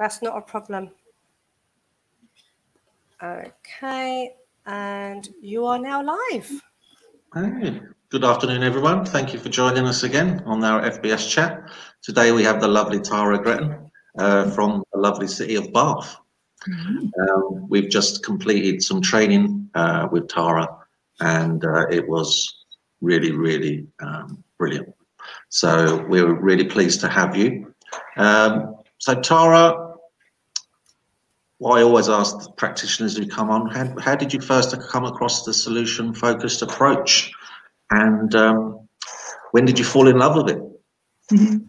That's not a problem. Okay, and you are now live. Hey, good afternoon, everyone. Thank you for joining us again on our FBS chat. Today we have the lovely Tara Gretton uh, from the lovely city of Bath. Mm-hmm. Um, we've just completed some training uh, with Tara, and uh, it was really, really um, brilliant. So we're really pleased to have you. Um, so Tara, I always ask practitioners who come on, how, how did you first come across the solution focused approach? And um, when did you fall in love with it? Mm-hmm.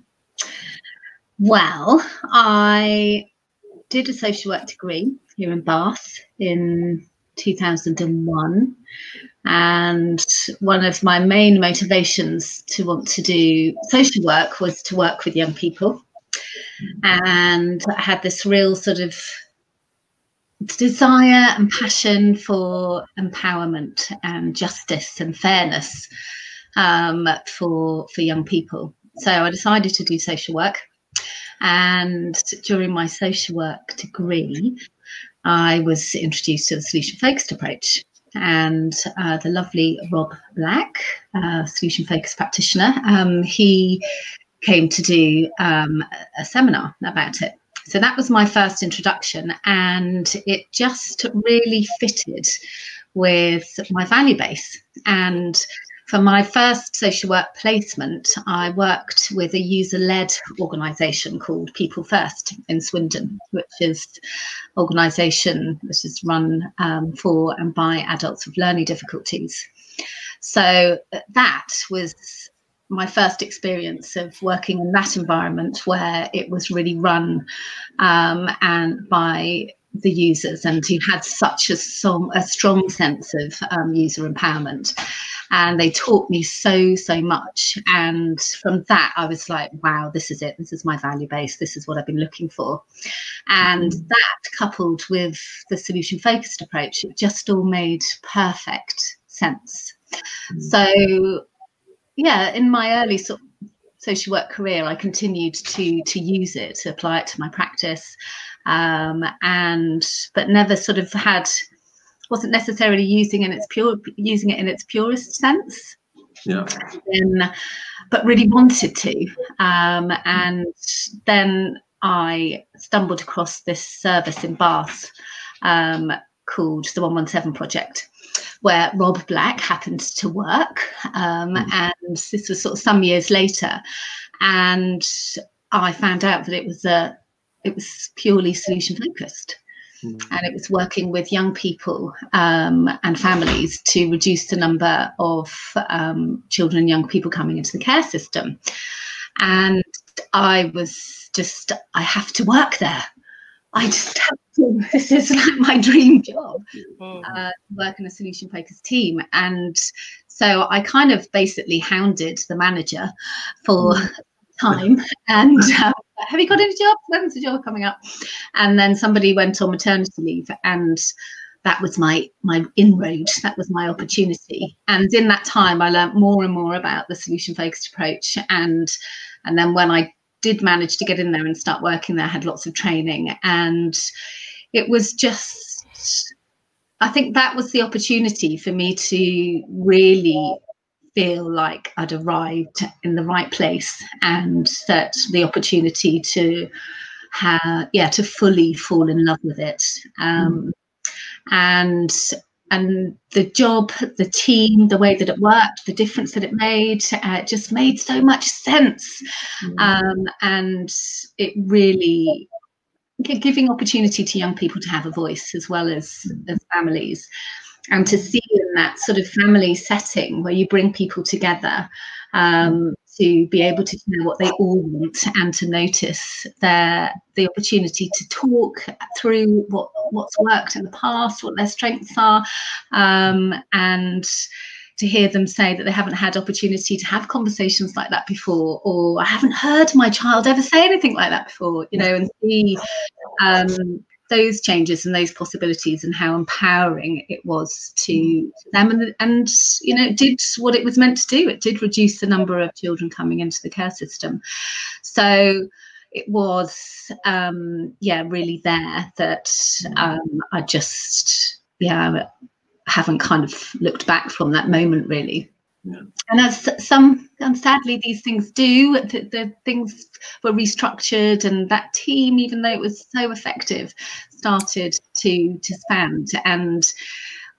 Well, I did a social work degree here in Bath in 2001. And one of my main motivations to want to do social work was to work with young people. And I had this real sort of desire and passion for empowerment and justice and fairness um, for for young people. So I decided to do social work, and during my social work degree, I was introduced to the solution focused approach. And uh, the lovely Rob Black, uh, solution focused practitioner, um, he came to do um, a seminar about it. So that was my first introduction, and it just really fitted with my value base. And for my first social work placement, I worked with a user led organisation called People First in Swindon, which is an organisation which is run um, for and by adults with learning difficulties. So that was my first experience of working in that environment where it was really run um, and by the users and who had such a, a strong sense of um, user empowerment. And they taught me so so much. And from that i was like wow this is it. This is my value base. This is what i've been looking for. And mm. that coupled with the solution focused approach it just all made perfect sense. Mm. so yeah, in my early sort of social work career, I continued to to use it, to apply it to my practice, um, and but never sort of had wasn't necessarily using in its pure using it in its purest sense. Yeah. Then, but really wanted to, um, and then I stumbled across this service in Bath um, called the 117 Project, where Rob Black happened to work. Um, mm. And this was sort of some years later. And I found out that it was a it was purely solution focused. Mm. And it was working with young people um, and families to reduce the number of um, children and young people coming into the care system. And I was just, I have to work there. I just have to, this is like my dream job, mm. uh, work in a solution focused team. And so I kind of basically hounded the manager for mm. time and uh, have you got any jobs? When's the job coming up? And then somebody went on maternity leave and that was my my inroad that was my opportunity and in that time i learned more and more about the solution focused approach and and then when i did manage to get in there and start working there, had lots of training. And it was just, I think that was the opportunity for me to really feel like I'd arrived in the right place and that the opportunity to have, yeah, to fully fall in love with it. Um, and and the job, the team, the way that it worked, the difference that it made, uh, just made so much sense. Mm. Um, and it really giving opportunity to young people to have a voice as well as, as families and to see in that sort of family setting where you bring people together um, to be able to know what they all want and to notice their the opportunity to talk through what what's worked in the past, what their strengths are, um, and to hear them say that they haven't had opportunity to have conversations like that before or i haven't heard my child ever say anything like that before you know and see um, those changes and those possibilities and how empowering it was to, them. And, and you know it did what it was meant to do. It did reduce the number of children coming into the care system. So it was um, yeah really there that um, I just yeah haven't kind of looked back from that moment really. Yeah. And as some, and sadly, these things do, the, the, things were restructured, and that team, even though it was so effective, started to to. And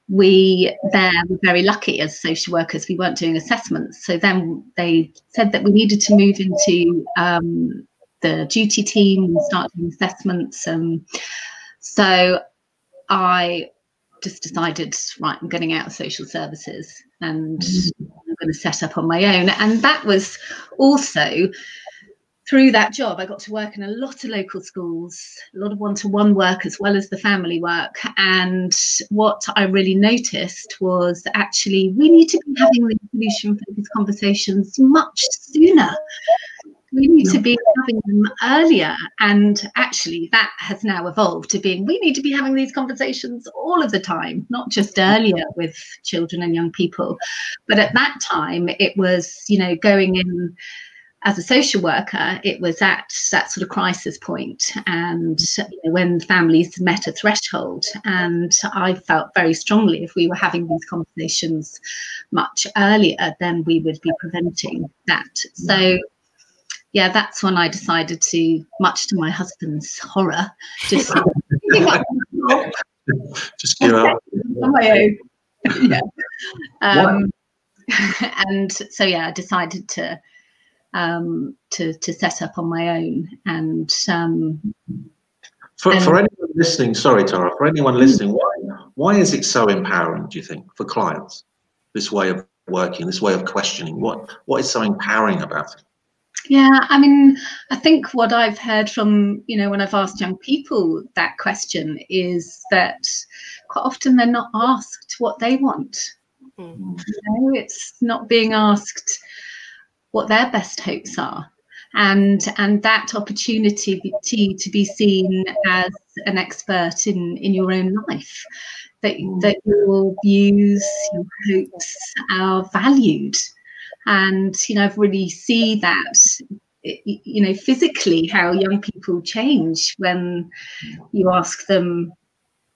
we there were very lucky as social workers. We weren't doing assessments, so then they said that we needed to move into um, the duty team and start doing assessments. And so I just decided, right, I'm getting out of social services and mm-hmm. I'm going to set up on my own. And that was also through that job, I got to work in a lot of local schools, a lot of one to one work as well as the family work. And what I really noticed was actually we need to be having these solution focused conversations much sooner we need to be having them earlier and actually that has now evolved to being we need to be having these conversations all of the time not just mm-hmm. earlier with children and young people but at that time it was you know going in as a social worker, it was at that sort of crisis point and you know, when families met a threshold. And I felt very strongly if we were having these conversations much earlier, then we would be preventing that. So mm-hmm. Yeah, that's when I decided to, much to my husband's horror, just just give up on my own. yeah. Um, and so yeah, I decided to um, to to set up on my own and. Um, for, and, for anyone listening, sorry, Tara, for anyone listening, why why is it so empowering? Do you think for clients this way of working, this way of questioning? What what is so empowering about it? Yeah, I mean, I think what I've heard from, you know, when I've asked young people that question is that quite often they're not asked what they want. Mm. You know, it's not being asked what their best hopes are. And and that opportunity to, to be seen as an expert in, in your own life, that, that your views, your hopes are valued and you know i've really see that you know physically how young people change when you ask them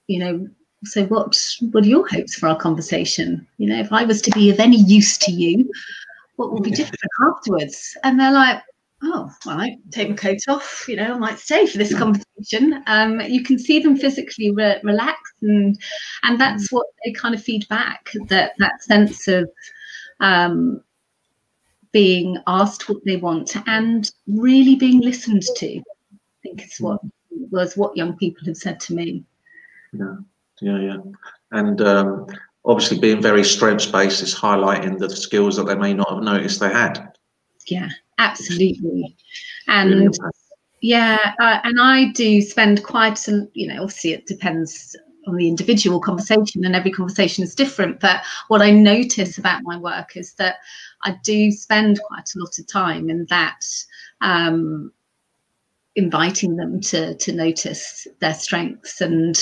you know so what what are your hopes for our conversation? You know if i was to be of any use to you what will be different afterwards? And they're like oh well i take my coat off you know i might stay for this conversation. Um, you can see them physically re- relax and and that's what they kind of feed back that that sense of um, being asked what they want and really being listened to. I think it's what was what young people have said to me. Yeah, yeah, yeah. And um, obviously being very strengths based is highlighting the skills that they may not have noticed they had. Yeah, absolutely. And really yeah, uh, and I do spend quite a, you know, obviously it depends on the individual conversation and every conversation is different. But what i notice about my work is that i do spend quite a lot of time in that um, inviting them to to notice their strengths and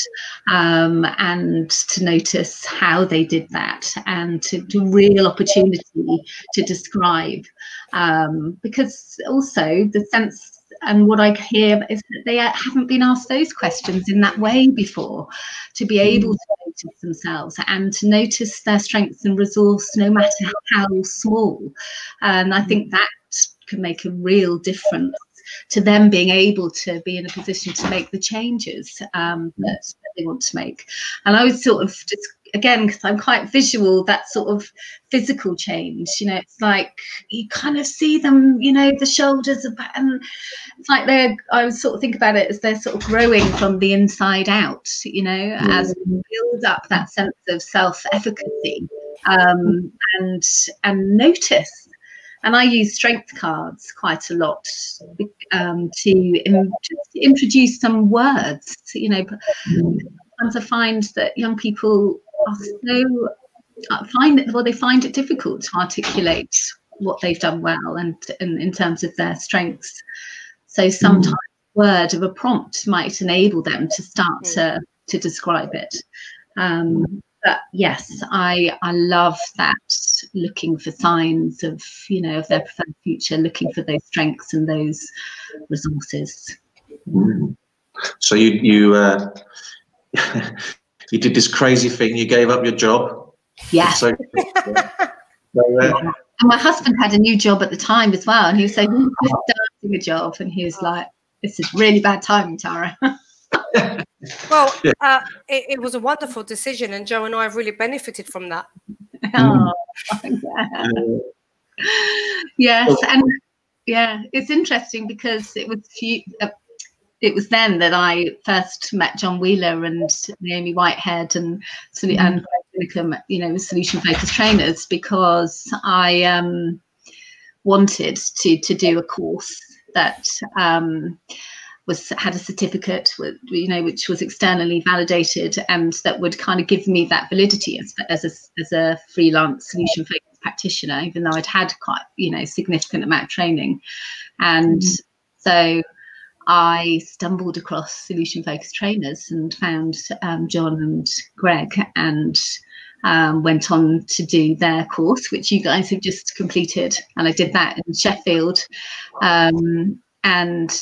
um, and to notice how they did that and to, to real opportunity to describe um, because also the sense and what I hear is that they haven't been asked those questions in that way before to be able mm. to notice themselves and to notice their strengths and resource no matter how small. And I think that can make a real difference to them being able to be in a position to make the changes um, that, that, they want to make. And I was sort of just again because i'm quite visual that sort of physical change you know it's like you kind of see them you know the shoulders are and it's like they're i was sort of think about it as they're sort of growing from the inside out you know mm. as build up that sense of self-efficacy um, and and notice and I use strength cards quite a lot um, to in, introduce some words. You know, mm. sometimes I find that young people are so uh, find it well they find it difficult to articulate what they've done well and, and in terms of their strengths so sometimes mm. word of a prompt might enable them to start mm. to to describe it um, but yes, I I love that looking for signs of you know of their preferred future, looking for those strengths and those resources. Mm. So you you uh, you did this crazy thing. You gave up your job. Yeah. So, so, uh, and my husband had a new job at the time as well, and he was saying he was just starting a job, and he was like, "This is really bad timing, Tara." well, uh, it, it, was a wonderful decision, and Joe and I have really benefited from that. oh, yeah. yes, and yeah, it's interesting because it was few, uh, it was then that I first met John Wheeler and Naomi Whitehead and mm. and you know, solution focused trainers because I um, wanted to to do a course that um, was had a certificate, with, you know, which was externally validated and that would kind of give me that validity as, as a as a freelance solution focused practitioner, even though I'd had quite you know significant amount of training, and mm. so I stumbled across solution focused trainers and found um, John and Greg and um, went on to do their course, which you guys have just completed. And I did that in Sheffield. Um, and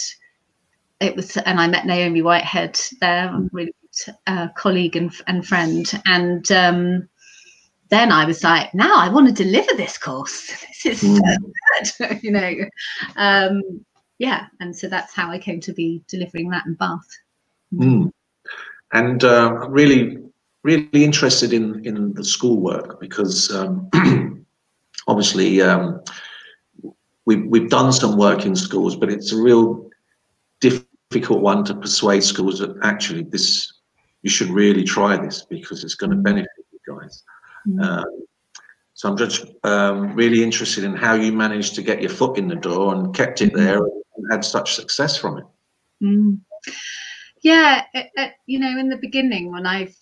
it was, and I met Naomi Whitehead there, a really good uh, colleague and, and friend. And um, then I was like, now I want to deliver this course. This is so good, you know. Um, yeah, and so that's how I came to be delivering that in Bath. Mm. And uh, really, really interested in in the schoolwork because um, obviously um, we've we've done some work in schools, but it's a real difficult one to persuade schools that actually this you should really try this because it's going to benefit you guys. Mm. Um, so I'm just um, really interested in how you managed to get your foot in the door and kept it there and had such success from it. Mm. Yeah, it, it, you know, in the beginning when I,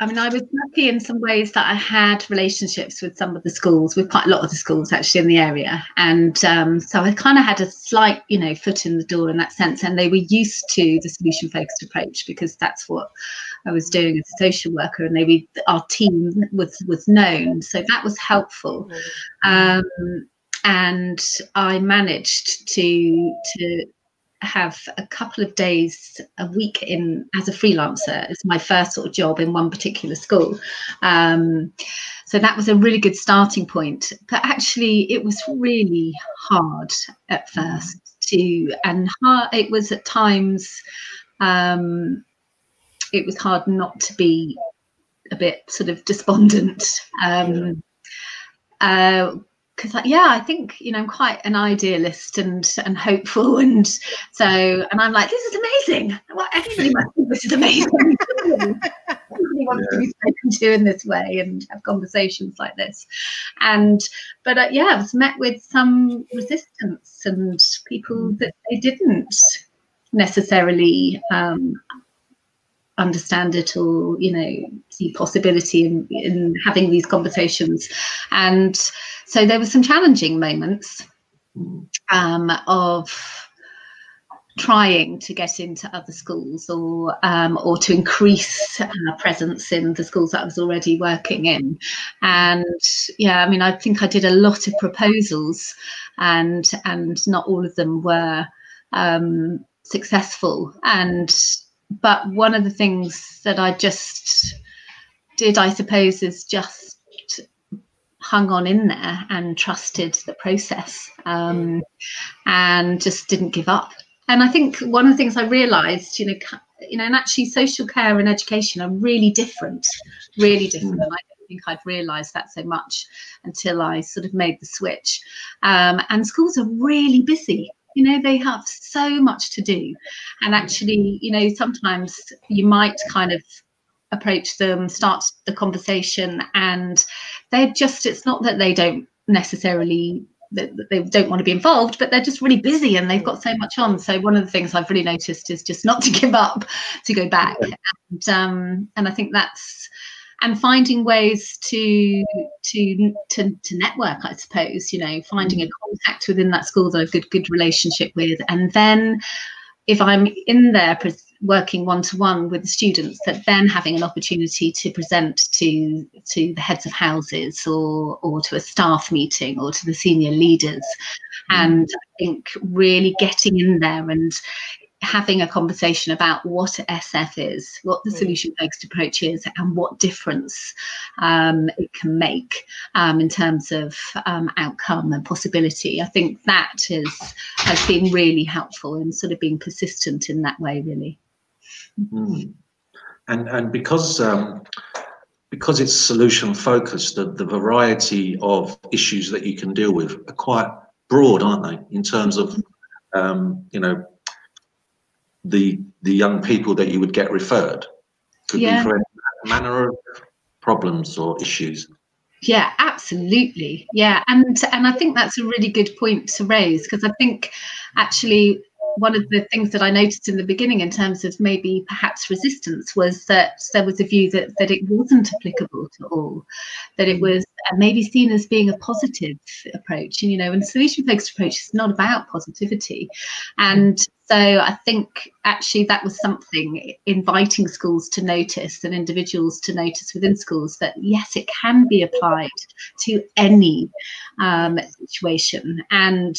I mean, I was lucky in some ways that I had relationships with some of the schools, with quite a lot of the schools actually in the area, and um, so I kind of had a slight, you know, foot in the door in that sense, and they were used to the solution focused approach because that's what I was doing as a social worker, and they were our team was was known, so that was helpful. Um, and I managed to to have a couple of days a week in as a freelancer as my first sort of job in one particular school. Um, so that was a really good starting point. But actually, it was really hard at first to, and hard, it was at times. Um, it was hard not to be a bit sort of despondent. Um, uh, because yeah i think you know i'm quite an idealist and and hopeful and so and i'm like this is amazing well everybody must think this is amazing everybody wants yeah. to be spoken to in this way and have conversations like this and but uh, yeah i was met with some resistance and people mm. that they didn't necessarily um, understand it or you know see possibility in, in having these conversations and so there were some challenging moments um, of trying to get into other schools or um, or to increase presence in the schools that I was already working in. And yeah, I mean, I think I did a lot of proposals, and and not all of them were um, successful. And but one of the things that I just did, I suppose, is just hung on in there and trusted the process um, and just didn't give up. And I think one of the things I realised, you know, you know, and actually social care and education are really different, really different. And I don't think I'd realised that so much until I sort of made the switch. Um, and schools are really busy you know they have so much to do. And actually you know sometimes you might kind of approach them start the conversation and they're just it's not that they don't necessarily that they don't want to be involved but they're just really busy and they've got so much on. So one of the things i've really noticed is just not to give up to go back. And um and i think that's and finding ways to to to, to network i suppose you know finding a mm. contact within that school that i've good good relationship with. And then if i'm in there working one to one with the students that then having an opportunity to present to to the heads of houses or or to a staff meeting or to the senior leaders. Mm. And i think really getting in there and having a conversation about what SF is, what the solution focused approach is, and what difference um, it can make um, in terms of um, outcome and possibility. I think that is, has been really helpful in sort of being persistent in that way, really. Mm. And and because um, because it's solution focused, the, the variety of issues that you can deal with are quite broad, aren't they? In terms of um, you know the the young people that you would get referred could yeah. be for any manner of problems or issues. Yeah, absolutely. Yeah, and and I think that's a really good point to raise because I think actually one of the things that I noticed in the beginning, in terms of maybe perhaps resistance, was that there was a view that that it wasn't applicable to all, that it mm. was uh, maybe seen as being a positive approach. And you know, and solution focused approach is not about positivity, mm. and so I think actually that was something inviting schools to notice and individuals to notice within schools that yes, it can be applied to any um, situation. And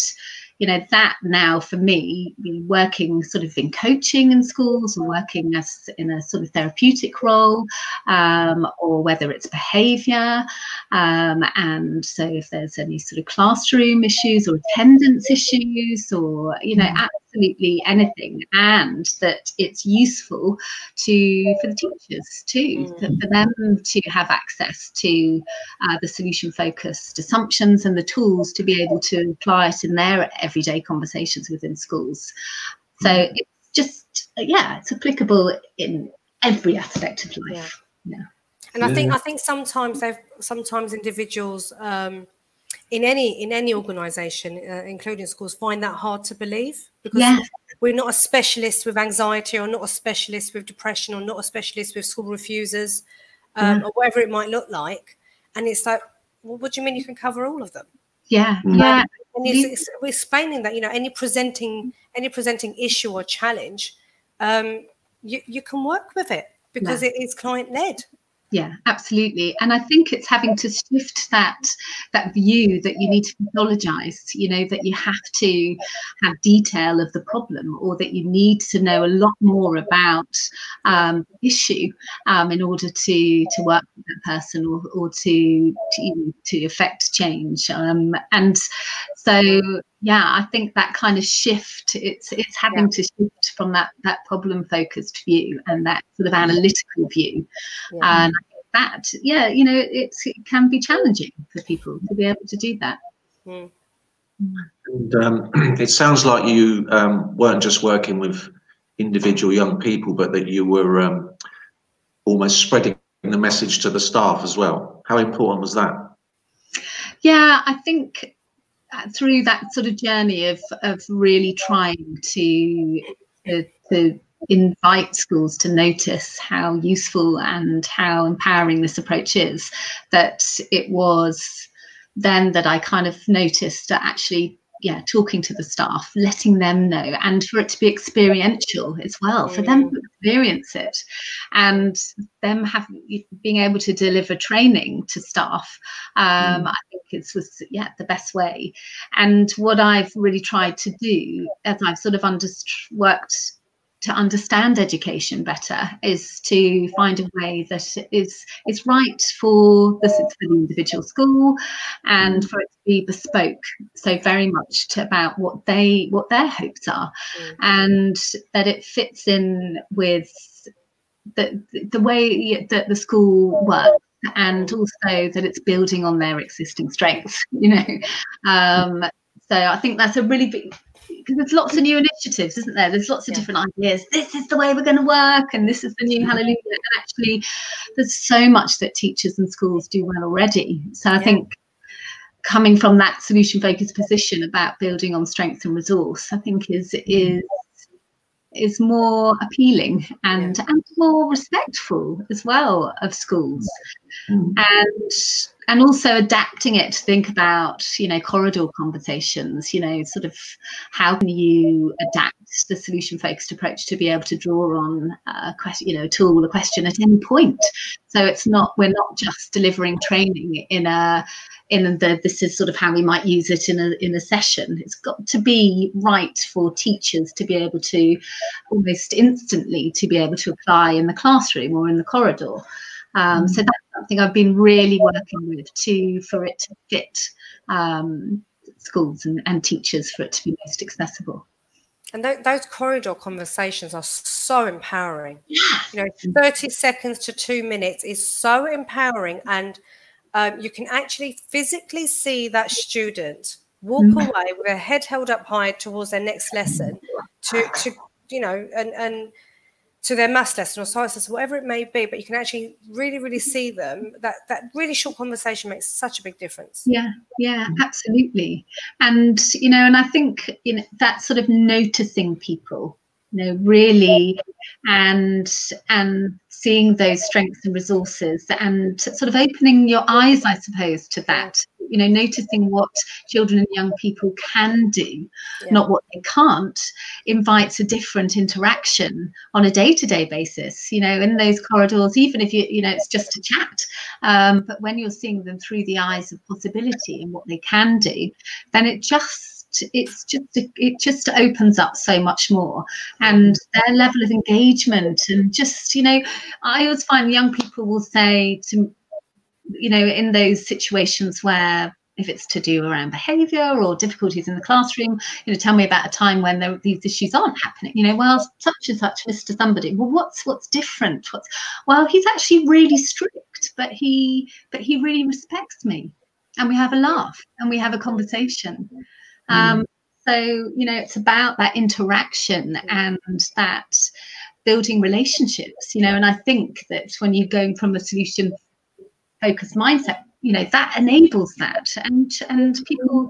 you know that now for me working sort of in coaching in schools or working as in a sort of therapeutic role um, or whether it's behavior um, and so if there's any sort of classroom issues or attendance issues or you know mm. Absolutely anything and that it's useful to for the teachers too mm. for, for them to have access to uh, the solution focused assumptions and the tools to be able to apply it in their everyday conversations within schools. So mm. it's just yeah, it's applicable in every aspect of life. Yeah. yeah. And I think I think sometimes they've sometimes individuals um, in any in any organisation, uh, including schools, find that hard to believe because yeah. we're not a specialist with anxiety, or not a specialist with depression, or not a specialist with school refusers, um, yeah. or whatever it might look like. And it's like, well, what do you mean you can cover all of them? Yeah, mm. yeah. And it's, we're explaining that you know any presenting any presenting issue or challenge, um, you you can work with it because yeah. it is client led yeah absolutely. And i think it's having to shift that that view that you need to pathologize you know that you have to have detail of the problem or that you need to know a lot more about um, issue um, in order to to work with that person or, or to to, you know, to affect change. Um, and so yeah i think that kind of shift it's it's having yeah. to shift from that that problem focused view and that sort of analytical view yeah. and that yeah you know it's, it can be challenging for people to be able to do that mm. and um, it sounds like you um, weren't just working with individual young people but that you were um, almost spreading the message to the staff as well how important was that yeah i think Uh, through that sort of journey of of really trying to to, to invite schools to notice how useful and how empowering this approach is that it was then that I kind of noticed that actually yeah talking to the staff letting them know and for it to be experiential as well for them to experience it. And them having being able to deliver training to staff um, mm. i think it was yeah the best way. And what i've really tried to do as i've sort of under worked to understand education better is to find a way that is is right for the, for the individual school and for it to be bespoke so very much to about what they what their hopes are mm. and that it fits in with the the way that the school works and also that it's building on their existing strengths you know um, so I think that's a really big there's lots of new initiatives, isn't there? There's lots of yeah. different ideas. This is the way we're going to work, and this is the new hallelujah. And actually, there's so much that teachers and schools do well already. So I yeah. think coming from that solution focused position about building on strength and resource, I think is is is more appealing and yeah. and more respectful as well of schools. Mm. And and also adapting it to think about you know corridor conversations you know sort of how can you adapt the solution focused approach to be able to draw on a question you know a tool a question at any point. So it's not we're not just delivering training in a in the this is sort of how we might use it in a in a session. It's got to be right for teachers to be able to almost instantly to be able to apply in the classroom or in the corridor um, so that's something I've been really working with to for it to fit um, schools and, and teachers for it to be most accessible. And th- those corridor conversations are so empowering. You know, 30 seconds to two minutes is so empowering. And um, you can actually physically see that student walk mm. away with their head held up high towards their next lesson to, to you know, and, and to their maths lesson or science lesson, whatever it may be, but you can actually really, really see them. That that really short conversation makes such a big difference. Yeah, yeah, absolutely. And you know, and I think you know that sort of noticing people, you know, really, and and seeing those strengths and resources, and sort of opening your eyes, I suppose, to that you know noticing what children and young people can do yeah. not what they can't invites a different interaction on a day-to-day basis you know in those corridors even if you you know it's just a chat um, but when you're seeing them through the eyes of possibility and what they can do then it just it's just it just opens up so much more and mm. their level of engagement and just you know i always find young people will say to you know, in those situations where if it's to do around behavior or difficulties in the classroom, you know, tell me about a time when there, these issues aren't happening. You know, well, such and such, Mr. Somebody. Well, what's what's different? What's well, he's actually really strict, but he but he really respects me, and we have a laugh and we have a conversation. Mm. Um, so you know, it's about that interaction and that building relationships. You know, and I think that when you're going from a solution focused mindset you know that enables that and and people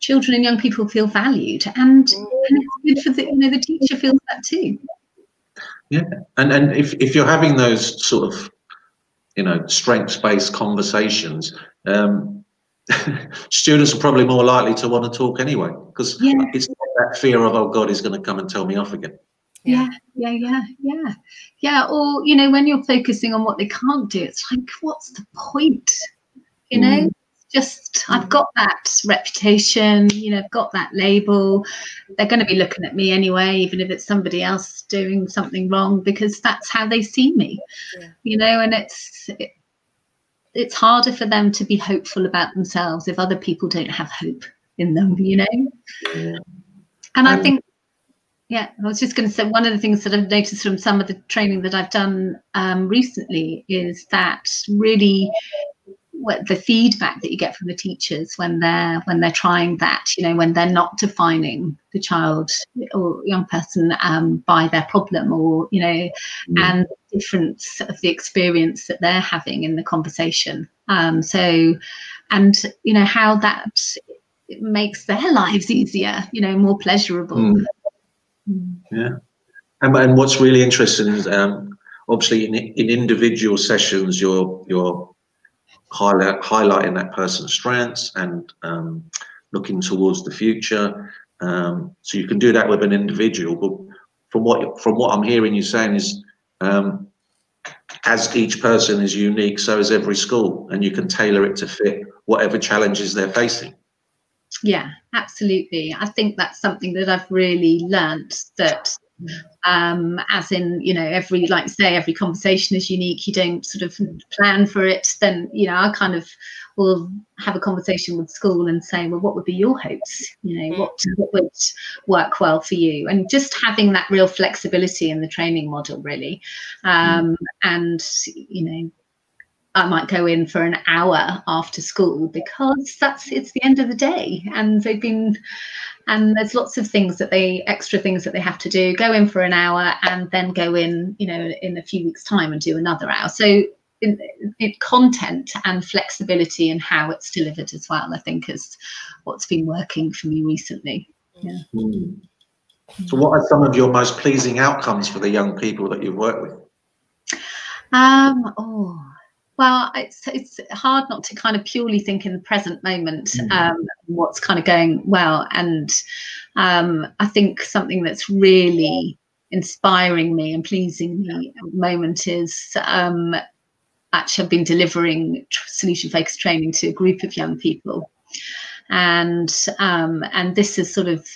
children and young people feel valued and, and it's good for the you know the teacher feels that too yeah and and if, if you're having those sort of you know strengths based conversations um students are probably more likely to want to talk anyway because yeah. it's that fear of oh god he's going to come and tell me off again. Yeah yeah. yeah yeah yeah. Or you know when you're focusing on what they can't do it's like what's the point? You know? Mm. just i've got that reputation you know i've got that label. They're going to be looking at me anyway even if it's somebody else doing something wrong because that's how they see me. Yeah. you know and it's it, it's harder for them to be hopeful about themselves if other people don't have hope in them you know yeah. and um, i think yeah, I was just going to say one of the things that I've noticed from some of the training that I've done um, recently is that really what the feedback that you get from the teachers when they're when they're trying that, you know, when they're not defining the child or young person um, by their problem or you know, mm. and the difference of the experience that they're having in the conversation. Um, so, and you know how that makes their lives easier, you know, more pleasurable. Mm yeah. And, and what's really interesting is um, obviously in, in individual sessions, you're you're highlight, highlighting that person's strengths and um, looking towards the future. Um, so you can do that with an individual. But from what from what I'm hearing you saying is, um, as each person is unique, so is every school, and you can tailor it to fit whatever challenges they're facing. Yeah, absolutely. I think that's something that I've really learnt that um as in you know every like say every conversation is unique. You don't sort of plan for it. Then you know i kind of will have a conversation with school and say well what would be your hopes? You know what what would work well for you? And just having that real flexibility in the training model really. Um and you know I might go in for an hour after school because that's it's the end of the day. And they've been and there's lots of things that they extra things that they have to do go in for an hour and then go in you know in a few weeks time and do another hour. So in, in content and flexibility and how it's delivered as well i think is what's been working for me recently. Yeah. Mm. so what are some of your most pleasing outcomes for the young people that you've worked with? Um oh well, it's it's hard not to kind of purely think in the present moment, mm. um, what's kind of going well, and um, I think something that's really inspiring me and pleasing me at the moment is um, actually I've been delivering solution focused training to a group of young people, and um, and this is sort of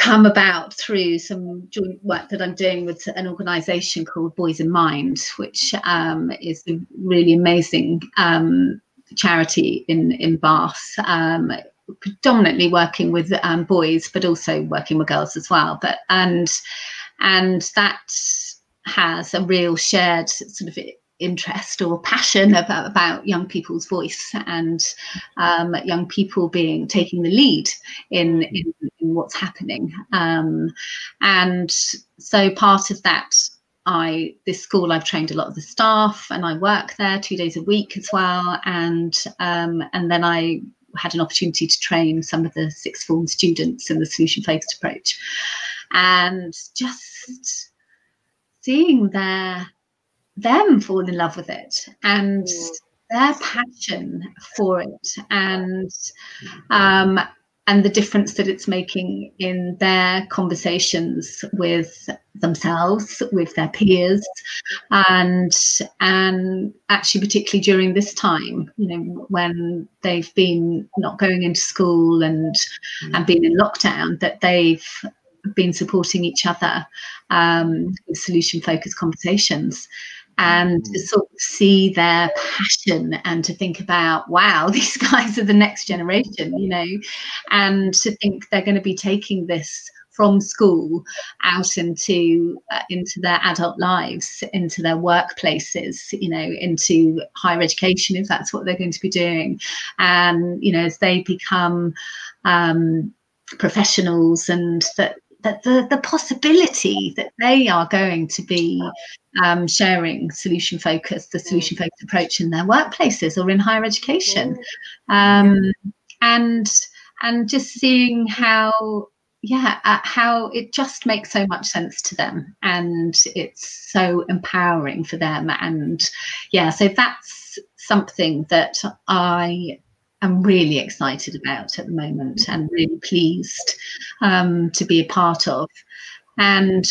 come about through some joint work that I'm doing with an organisation called Boys in Mind, which um, is a really amazing um, charity in in Bath. Um, predominantly working with um, boys, but also working with girls as well. But and and that has a real shared sort of interest or passion about, about young people's voice and um, young people being taking the lead in, in, in what's happening. Um, and so part of that, I this school I've trained a lot of the staff and I work there two days a week as well. And um, and then I had an opportunity to train some of the sixth form students in the solution focused approach. And just seeing their them fall in love with it and their passion for it and um, and the difference that it's making in their conversations with themselves with their peers and and actually particularly during this time you know when they've been not going into school and mm. and been in lockdown that they've been supporting each other um, with solution focused conversations and to mm. sort of see their passion and to think about wow these guys are the next generation you know and to think they're going to be taking this from school out into uh, into their adult lives into their workplaces you know into higher education if that's what they're going to be doing and you know as they become um, professionals and that that the, the possibility that they are going to be um, sharing solution focused, the solution focused approach in their workplaces or in higher education. Um, and and just seeing how yeah uh, how it just makes so much sense to them and it's so empowering for them. And yeah so that's something that i am really excited about at the moment and really pleased um, to be a part of. And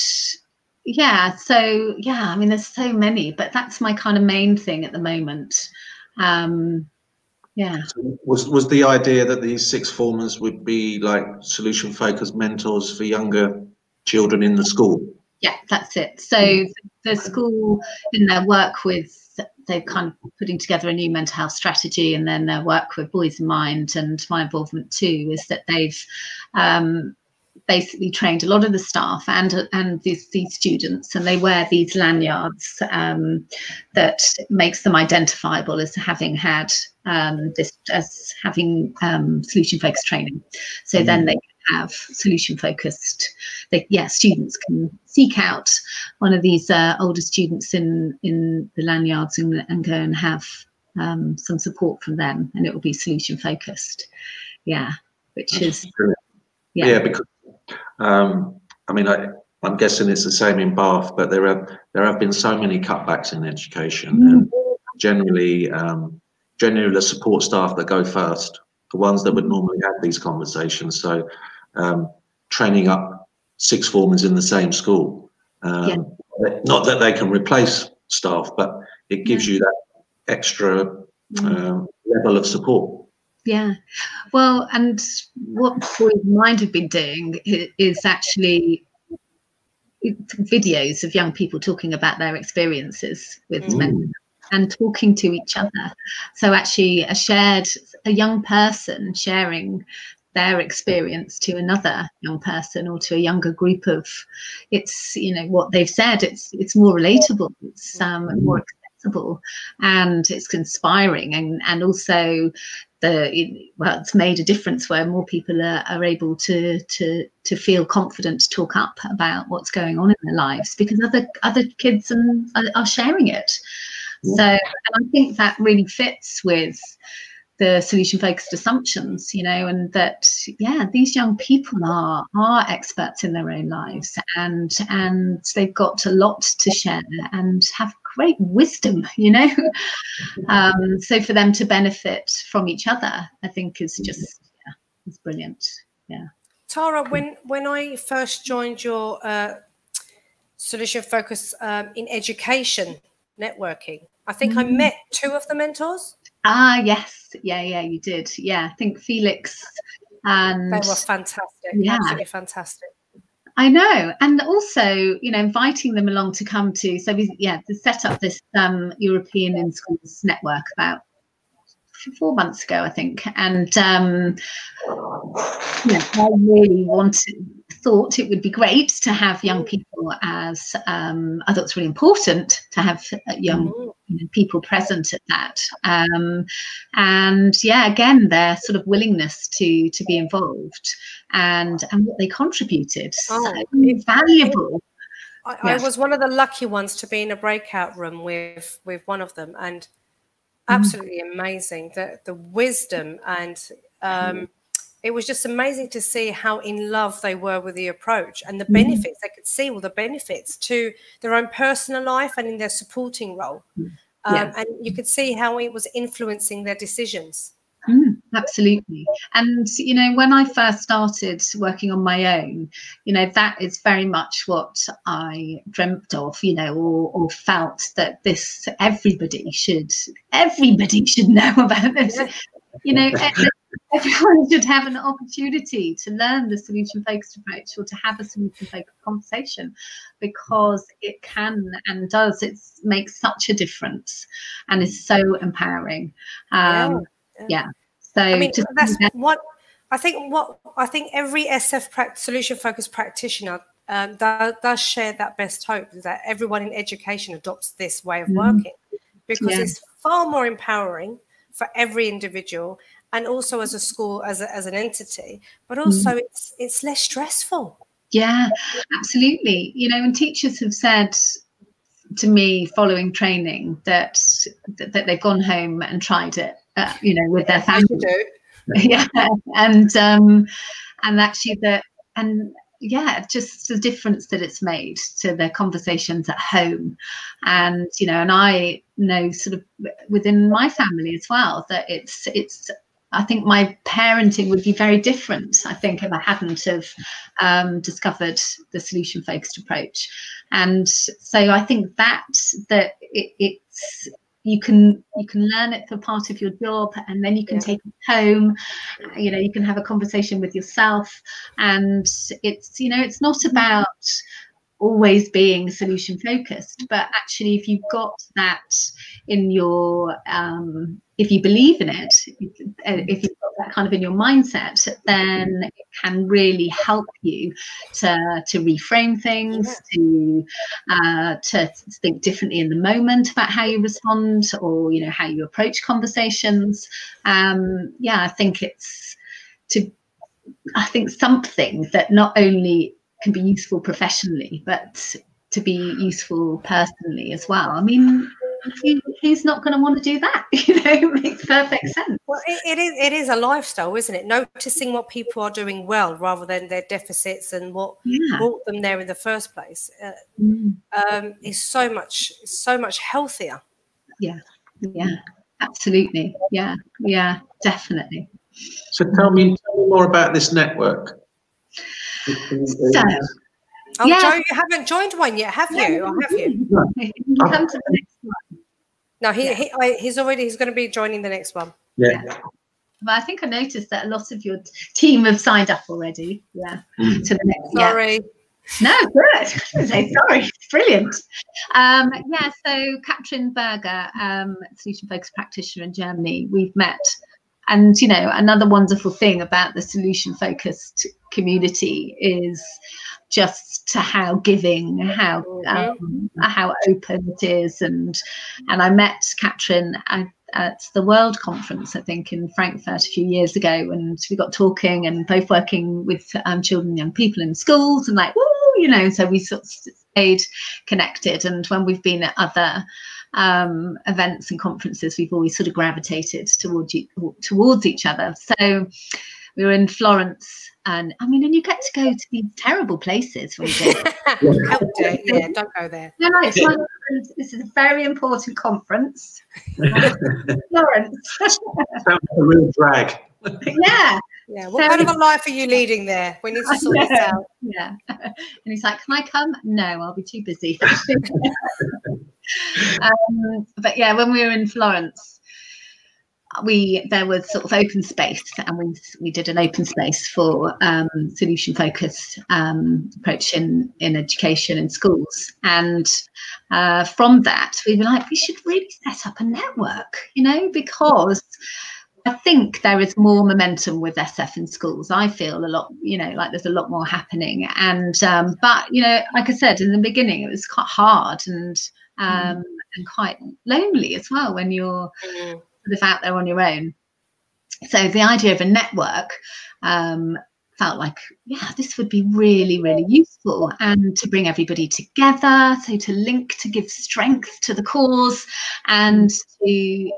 yeah, so yeah, I mean, there's so many, but that's my kind of main thing at the moment. Um, yeah. So was was the idea that these six formers would be like solution focused mentors for younger children in the school? Yeah, that's it. So the school in their work with they're kind of putting together a new mental health strategy and then their work with Boys in Mind and my involvement too is that they've um, basically trained a lot of the staff and and these, these students and they wear these lanyards um, that makes them identifiable as having had um, this as having um, solution focused training so mm. then they have solution focused they yeah students can seek out one of these uh, older students in in the lanyards and, and go and have um, some support from them and it will be solution focused yeah which That's is yeah. yeah because um, i mean I, i'm guessing it's the same in bath but there have there have been so many cutbacks in education mm. and generally um, generally the support staff that go first the ones that would normally have these conversations so um, training up six formers in the same school. Um, yeah. Not that they can replace staff, but it gives you that extra uh, level of support. Yeah, well, and what Boys Mind have been doing is actually videos of young people talking about their experiences with mm. men and talking to each other. So actually, a shared, a young person sharing their experience to another young person or to a younger group of it's you know what they've said it's it's more relatable it's um, more accessible and it's inspiring and and also the well it's made a difference where more people are, are able to to to feel confident to talk up about what's going on in their lives because other other kids and are, are sharing it. So and i think that really fits with the solution focused assumptions you know and that yeah these young people are are experts in their own lives and and they've got a lot to share and have great wisdom, you know. um, so for them to benefit from each other, I think is just yeah, it's brilliant. Yeah. Tara, when when I first joined your uh, solution focus um, in education networking, I think mm. I met two of the mentors. Ah, yes, yeah, yeah, you did. Yeah, I think Felix and they were fantastic. Yeah, absolutely fantastic. I know, and also, you know, inviting them along to come to. So we, yeah, to set up this um, European in schools network about four months ago, I think, and um, yeah, I really wanted thought it would be great to have young people as um, I thought it's really important to have uh, young mm-hmm. You know, people present at that. Um, and yeah, again, their sort of willingness to to be involved and and what they contributed. Oh, so valuable. I, I, was one of the lucky ones to be in a breakout room with with one of them, and mm. absolutely mm. amazing. The the wisdom and um, it was just amazing to see how in love they were with the approach and the mm-hmm. benefits. They could see all the benefits to their own personal life and in their supporting role. Mm. Um, yeah. And you could see how it was influencing their decisions. Mm, absolutely. And, you know, when I first started working on my own, you know, that is very much what I dreamt of, you know, or, or felt that this everybody should, everybody should know about this. You know, everyone should have an opportunity to learn the solution focused approach or to have a solution focused conversation because it can and does it makes such a difference and is so empowering um, yeah, yeah. so I mean, that's what I think what I think every SF solution focused practitioner um, does, does, share that best hope that everyone in education adopts this way of mm. working because yeah. it's far more empowering for every individual and also as a school as, a, as an entity but also mm. it's it's less stressful. Yeah absolutely. You know and teachers have said to me following training that that they've gone home and tried it uh, you know with their family. yeah and um and actually that and yeah just the difference that it's made to their conversations at home. And you know and i know sort of within my family as well that it's it's I think my parenting would be very different. I think if I hadn't have um, discovered the solution focused approach, and so I think that that it, it's you can you can learn it for part of your job and then you can yeah. take it home you know you can have a conversation with yourself and it's you know it's not about always being solution focused but actually if you've got that in your um, if you believe in it if you've got that kind of in your mindset then it can really help you to to reframe things to uh, to think differently in the moment about how you respond or you know how you approach conversations um, yeah i think it's to i think something that not only can be useful professionally, but to be useful personally as well. I mean, who, who's not going to want to do that? You know, it makes perfect sense. Well, it, it is. It is a lifestyle, isn't it? Noticing what people are doing well rather than their deficits and what yeah. brought them there in the first place uh, mm. um, is so much, so much healthier. Yeah, yeah, absolutely. Yeah, yeah, definitely. So tell me, tell me more about this network. So, oh, yeah. Joe, you haven't joined one yet, have you? or have you? Come to the next one. No, he, yeah. he he's already he's going to be joining the next one. Yeah. yeah. But I think I noticed that a lot of your team have signed up already. Yeah. Mm. To the next. Sorry. Yeah. No, good. say sorry. Brilliant. Um, yeah, so Katrin Berger, um, solution focused practitioner in Germany, we've met and you know another wonderful thing about the solution focused community is just to how giving how mm-hmm. um, how open it is. And and i met katrin at, at the world conference i think in frankfurt a few years ago. And we got talking and both working with um, children and young people in schools and like woo, you know so we sort of stayed connected. And when we've been at other um, events and conferences, we've always sort of gravitated towards you, towards each other. So we were in Florence and I mean, and you get to go to these terrible places when you go. yeah, don't go there. No, no, this is a very important conference. Florence. Sounds a real drag. yeah. Yeah. What so, kind of a life are you leading there? We need to sort this out. Yeah. And he's like, Can I come? No, I'll be too busy. Um, but yeah, when we were in Florence, we there was sort of open space and we we did an open space for um, solution focused um, approach in in education in schools and uh, from that we were like we should really set up a network you know because I think there is more momentum with SF in schools. I feel a lot, you know, like there's a lot more happening. And um, but you know, like I said in the beginning, it was quite hard and. Um, mm. and quite lonely as well when you're mm sort of out there on your own. So the idea of a network um, felt like, yeah, this would be really, really useful and to bring everybody together. So to link, to give strength to the cause and to,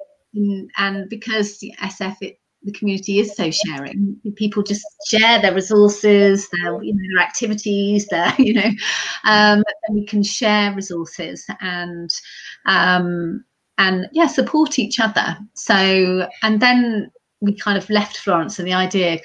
and because the SF, it, the community is so sharing people just share their resources their you know their activities their you know um and we can share resources and um and yeah, support each other. So, and then we kind of left Florence, and the idea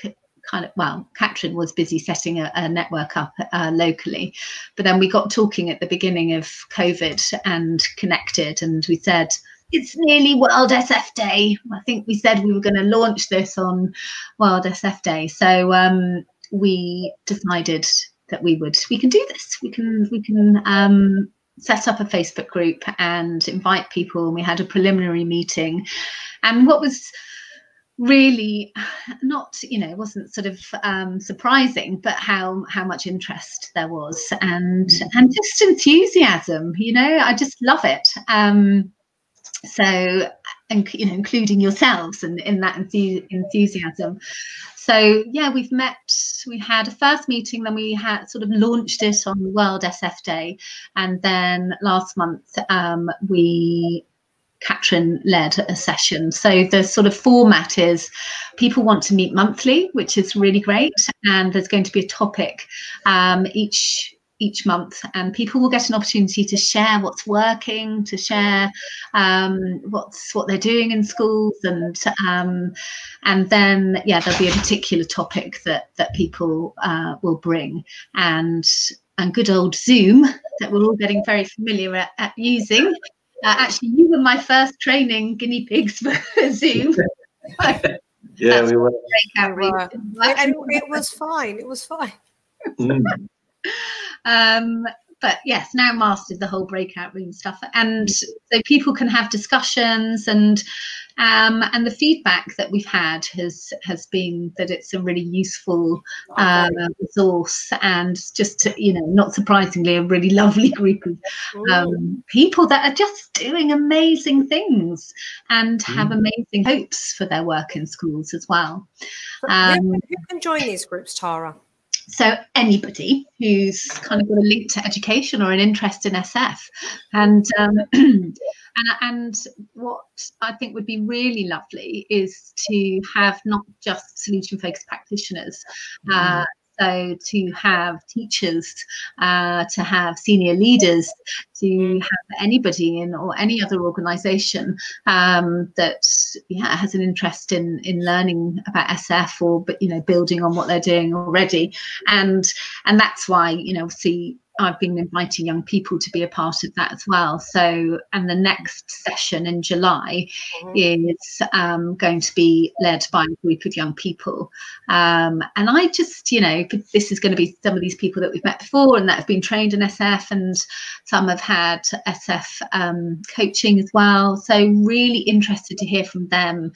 kind of well, Katrin was busy setting a, a network up uh, locally, but then we got talking at the beginning of COVID and connected, and we said it's nearly World SF Day. I think we said we were going to launch this on World SF Day, so um, we decided that we would we can do this. We can we can um, set up a Facebook group and invite people. And we had a preliminary meeting. And what was really not you know wasn't sort of um, surprising but how how much interest there was and and just enthusiasm you know i just love it um so and you know including yourselves and in that enthusiasm so yeah, we've met. We had a first meeting, then we had sort of launched it on World SF Day, and then last month um, we Katrin led a session. So the sort of format is people want to meet monthly, which is really great, and there's going to be a topic um, each each month and people will get an opportunity to share what's working to share um, what's what they're doing in schools and um, and then yeah there'll be a particular topic that that people uh, will bring and and good old zoom that we're all getting very familiar at, at using. Uh, actually you were my first training guinea pigs for zoom. Yeah we were. and it was fine. It was fine. Mm. Um, but yes, now mastered the whole breakout room stuff, and so people can have discussions and um, and the feedback that we've had has has been that it's a really useful uh, resource and just to, you know not surprisingly a really lovely group of um, people that are just doing amazing things and have mm. amazing hopes for their work in schools as well. Um, who can join these groups, Tara? So anybody who's kind of got a link to education or an interest in SF, and um, and and what I think would be really lovely is to have not just solution focused practitioners, uh, so to have teachers, uh, to have senior leaders, to have anybody in or any other organisation um, that yeah has an interest in in learning about SF or but you know building on what they're doing already, and and that's why you know see I've been inviting young people to be a part of that as well. So, and the next session in July mm-hmm. is um, going to be led by a group of young people. Um, and I just, you know, this is going to be some of these people that we've met before and that have been trained in SF, and some have had SF um, coaching as well. So, really interested to hear from them.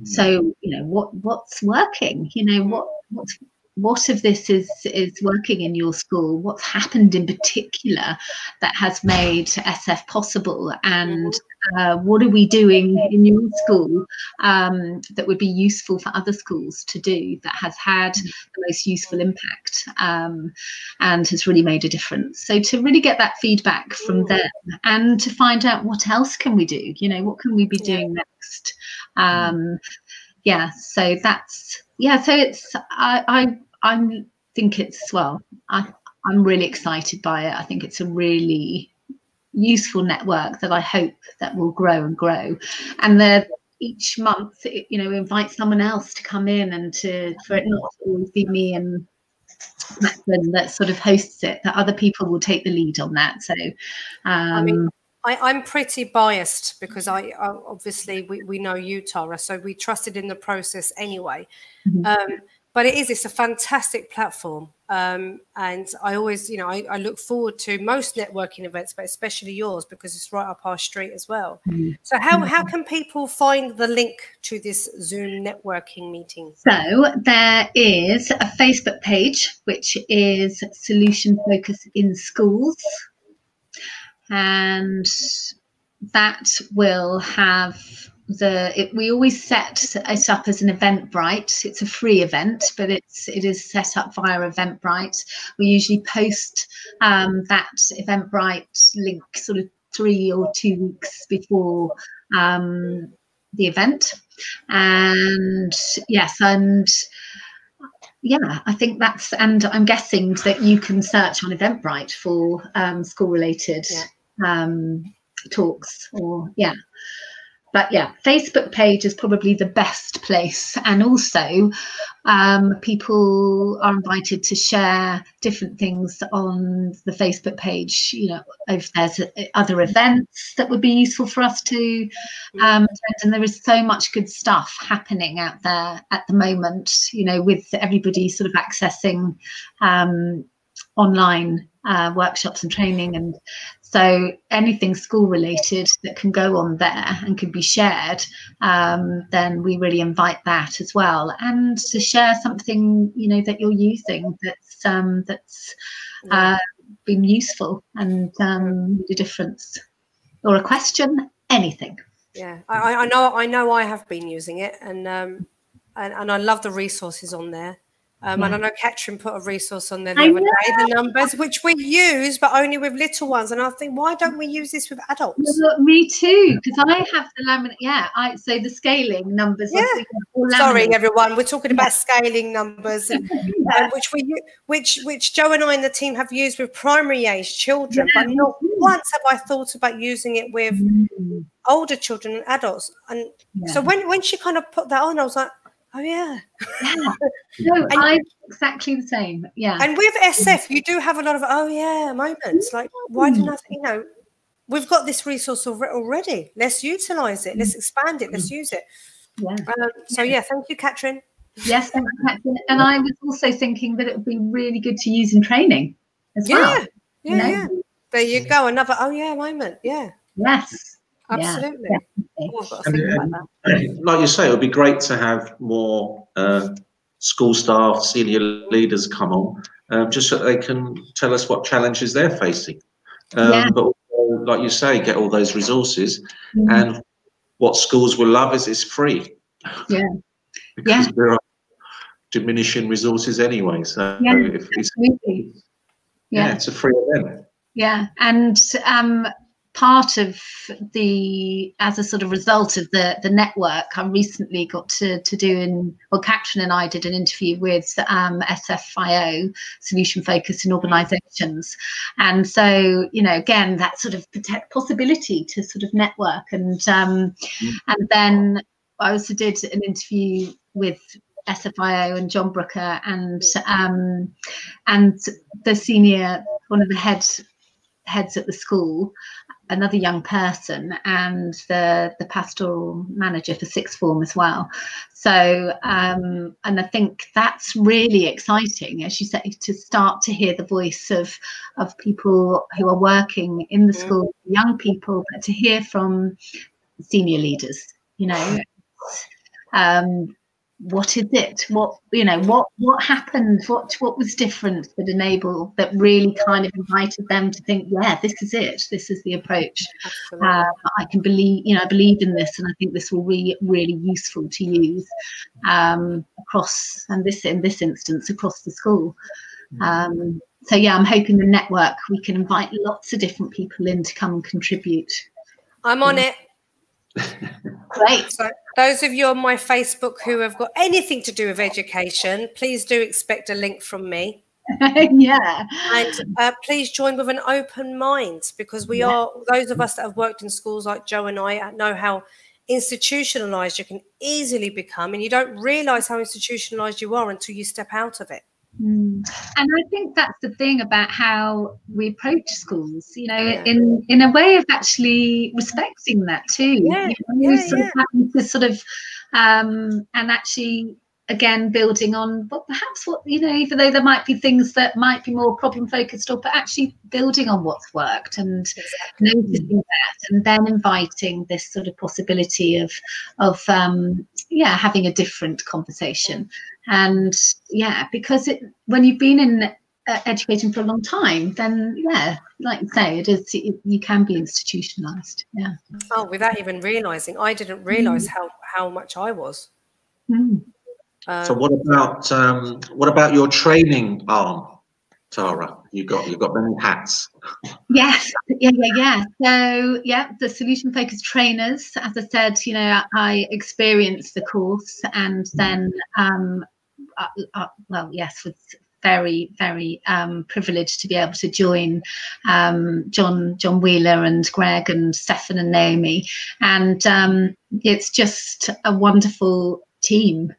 Mm-hmm. So, you know, what what's working? You know, what what's what of this is is working in your school? What's happened in particular that has made sf possible? And uh, what are we doing in your school um, that would be useful for other schools to do that has had the most useful impact um, and has really made a difference? So to really get that feedback from them and to find out what else can we do? You know what can we be doing next? Um, yeah so that's yeah so it's I, I think it's well, I, I'm really excited by it. I think it's a really useful network that I hope that will grow and grow. And the each month, you know, invite someone else to come in and to for it not to always be me and Macklin that sort of hosts it. That other people will take the lead on that. So, um, I mean, I, am pretty biased because I, I obviously we, we know you, Tara, so we trusted in the process anyway. Mm-hmm. Um, but it is it's a fantastic platform. Um, and i always you know I, I, look forward to most networking events but especially yours because it's right up our street as well. Mm-hmm. so how, how can people find the link to this zoom networking meeting? So there is a facebook page which is solution focus in schools. And that will have the it, we always set it up as an Eventbrite. It's a free event, but it's it is set up via Eventbrite. We usually post um, that Eventbrite link sort of three or two weeks before um, the event, and yes, and yeah, I think that's and I'm guessing that you can search on Eventbrite for um, school related yeah. um, talks or yeah but yeah, Facebook page is probably the best place. And also, um, people are invited to share different things on the Facebook page. You know, if there's other events that would be useful for us to um, and there is so much good stuff happening out there at the moment. You know, with everybody sort of accessing um, online uh, workshops and training and so anything school related that can go on there and can be shared, um, then we really invite that as well. And to share something you know that you're using that's um, that's uh, been useful and um, made a difference, or a question, anything. Yeah, I, I know. I know. I have been using it, and um, and, and I love the resources on there. Um, yeah. And I know Katrin put a resource on there the other day, the numbers, which we use, but only with little ones. And I think, why don't we use this with adults? me too, because I have the laminate. Yeah, I so the scaling numbers. Yeah. Sorry, everyone. We're talking about scaling numbers, and, yeah. uh, which we, which which Joe and I and the team have used with primary age children, yeah. but not once have I thought about using it with mm. older children and adults. And so when when she kind of put that on, I was like Oh yeah. yeah. No, I'm exactly the same. Yeah. And with SF, you do have a lot of oh yeah moments. Like why mm. didn't I? You know, we've got this resource already. Let's utilize it. Let's mm. expand it. Let's mm. use it. Yeah. Um, so yeah, thank you, Katrin. Yes, thank you, Katrin. And I was also thinking that it would be really good to use in training as yeah. well. Yeah. You know? Yeah. There you go. Another oh yeah moment. Yeah. Yes. Absolutely. Yeah, and, like you say, it would be great to have more uh, school staff, senior leaders come on, um, just so they can tell us what challenges they're facing. Um, yeah. But also, like you say, get all those resources. Mm-hmm. And what schools will love is it's free. Yeah. because yeah. there are diminishing resources anyway. So yeah, if it's, yeah. yeah, it's a free event. Yeah, and um, part of the as a sort of result of the the network i recently got to to do in well Katrin and i did an interview with um, sfio solution focused in organizations. And so you know again that sort of possibility to sort of network. And um, mm. and then i also did an interview with SFIO and John Brooker and um, and the senior one of the heads heads at the school another young person and the the pastoral manager for sixth form as well so um, and i think that's really exciting as you say to start to hear the voice of of people who are working in the mm-hmm. school young people but to hear from senior leaders you know um, what is it? What you know what what happened? What what was different that enabled that really kind of invited them to think yeah this is it. This is the approach. Uh, i can believe you know i believe in this and i think this will be really useful to use um, across and this in this instance across the school. Hmm. um, so yeah i'm hoping the network we can invite lots of different people in to come and contribute. I'm on it. Great. Those of you on my Facebook who have got anything to do with education, please do expect a link from me. yeah. And uh, please join with an open mind because we yeah. are, those of us that have worked in schools like Joe and I know how institutionalized you can easily become. And you don't realize how institutionalized you are until you step out of it. Mm. And I think that's the thing about how we approach schools, you know, yeah. in in a way of actually respecting that too. Yeah, you know, yeah, sort yeah. of to sort of um, and actually again building on but perhaps what you know even though there might be things that might be more problem focused or but actually building on what's worked and exactly. noticing that and then inviting this sort of possibility of of um yeah having a different conversation and yeah because it when you've been in uh, education for a long time then yeah like you say it is it, you can be institutionalized yeah oh without even realizing i didn't realize mm. how how much i was mm. Um, so what about um, what about your training arm, Tara? You got you got many hats. Yes, yeah, yeah, yeah. So yeah, the solution focused trainers. As I said, you know, I experienced the course, and then um, uh, uh, well, yes, was very very um, privileged to be able to join um, John John Wheeler and Greg and Stefan and Naomi, and um, it's just a wonderful team.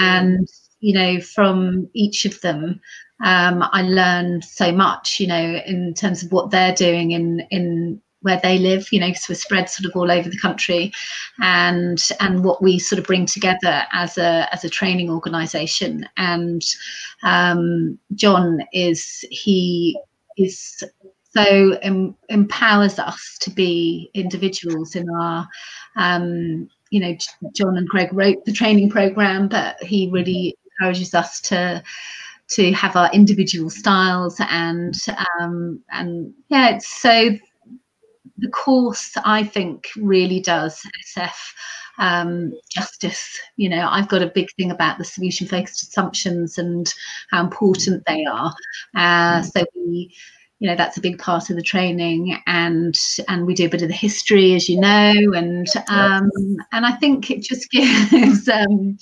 And you know from each of them um, i learned so much you know in terms of what they're doing in in where they live you know so we're spread sort of all over the country. And and what we sort of bring together as a as a training organization. And um, john is he is so em- empowers us to be individuals in our um, you know, John and Greg wrote the training program, but he really encourages us to to have our individual styles and um, and yeah, it's so the course I think really does SF um, justice. You know, I've got a big thing about the solution focused assumptions and how important they are. Uh, so we you know that's a big part of the training and and we do a bit of the history as you know and um and i think it just gives um